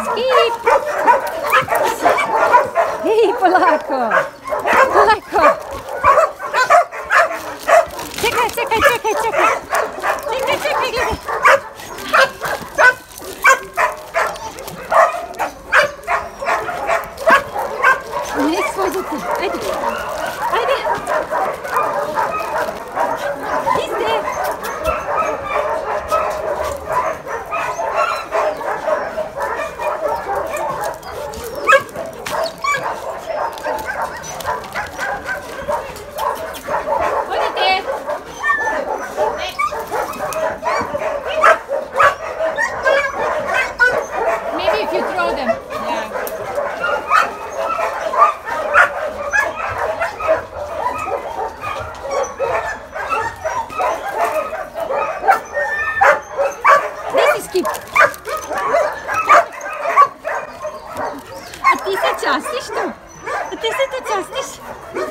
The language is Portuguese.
Ei, Ih, Polaco! Polaco! Czekaj, czekaj, czekaj, czekaj! Czekaj, czekaj, czekaj! Nie, słodziki! Ej, This is keep. А ты сейчас ты что? А ты сейчас ты что?